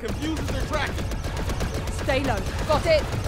Confuses their tracking. Stay low. Got it.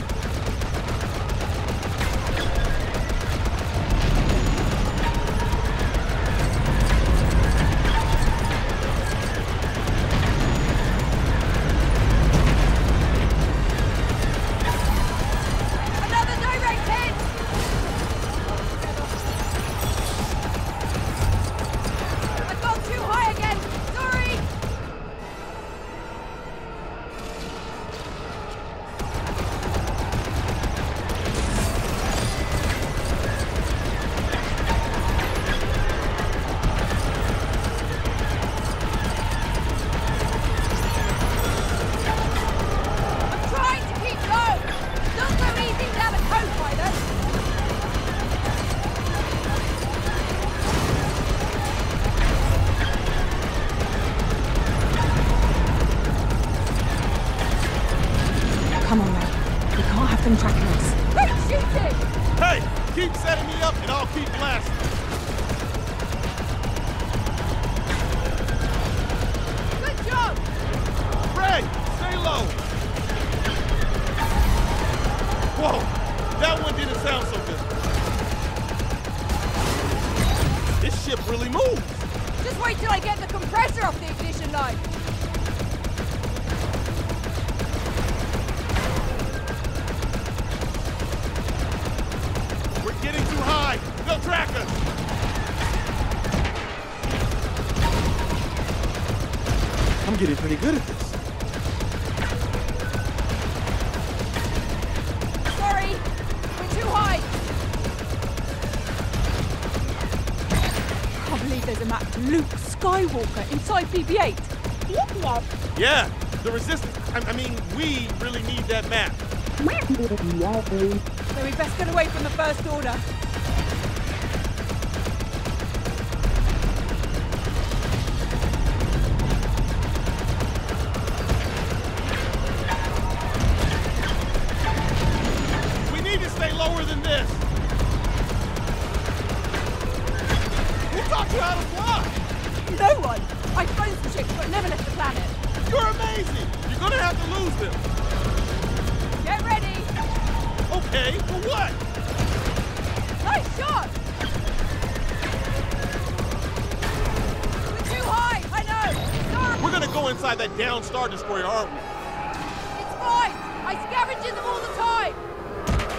Have them tracking us. Hey, keep setting me up and I'll keep blasting. Fred, stay low. Whoa, that one didn't sound so good. This ship really moves. Just wait till I get the compressor off the ignition line. Getting too high. They'll track us. I'm getting pretty good at this. Sorry, we're too high. Can't believe there's a map to Luke Skywalker inside BB-8. Yeah, the resistance. I, I mean, we really need that map. So we best get away from the First Order. We need to stay lower than this. Who taught you how to fly? No one! I phoned some ships but never left the planet. You're amazing. You're gonna have to lose them. Get ready! Okay, for what? Nice shot! We're too high, I know! Sorry! We're gonna go inside that down Star Destroyer, aren't we? It's fine! I scavenge in them all the time!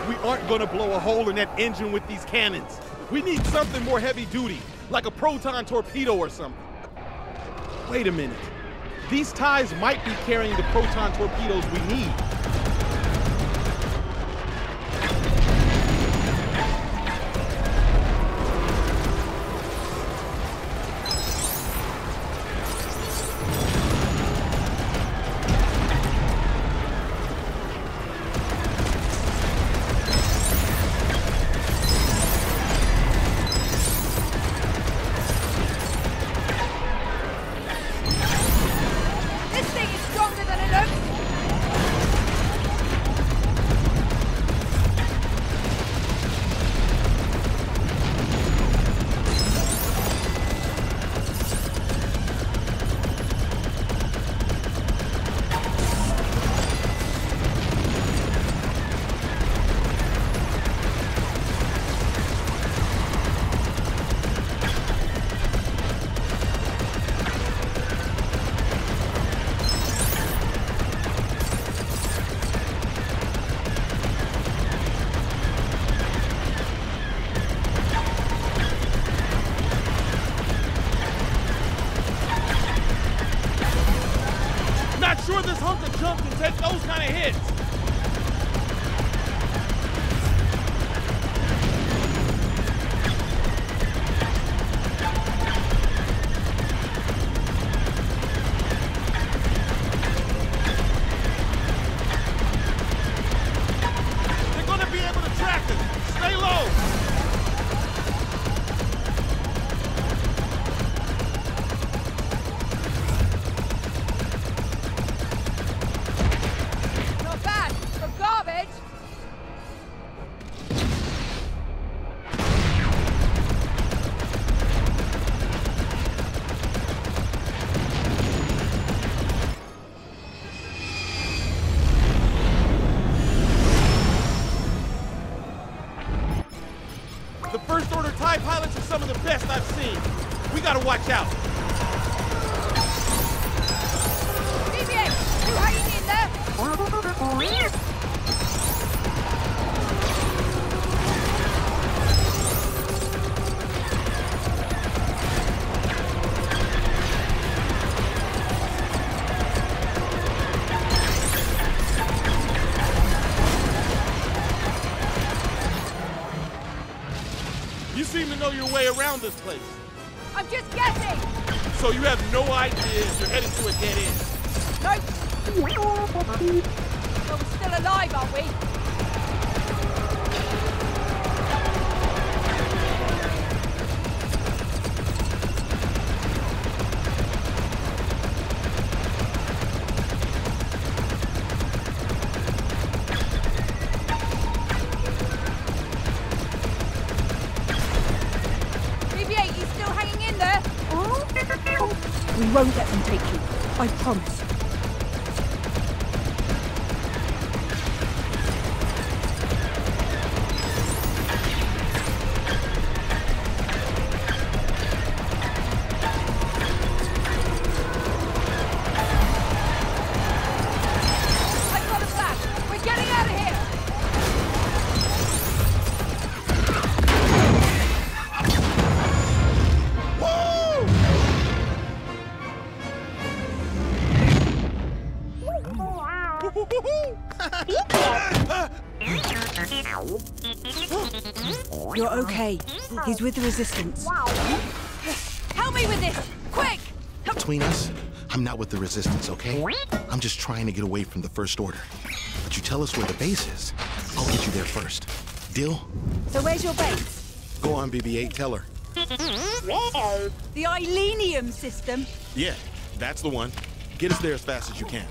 We aren't gonna blow a hole in that engine with these cannons. We need something more heavy duty, like a proton torpedo or something. Wait a minute. These TIEs might be carrying the proton torpedoes we need. Sure this hunk of junk can take those kind of hits. gotta watch out. You seem to know your way around this place. I'm just guessing! So you have no idea you're headed to a dead end. Nope. Well, we're still alive, aren't we? Won't let them take you. I promise. You're okay. He's with the resistance. Help me with this, quick! Between us, I'm not with the resistance, okay? I'm just trying to get away from the First Order. But you tell us where the base is, I'll get you there first. Deal? So where's your base? Go on, BB-8, tell her. The Ileenium system. Yeah, that's the one. Get us there as fast as you can.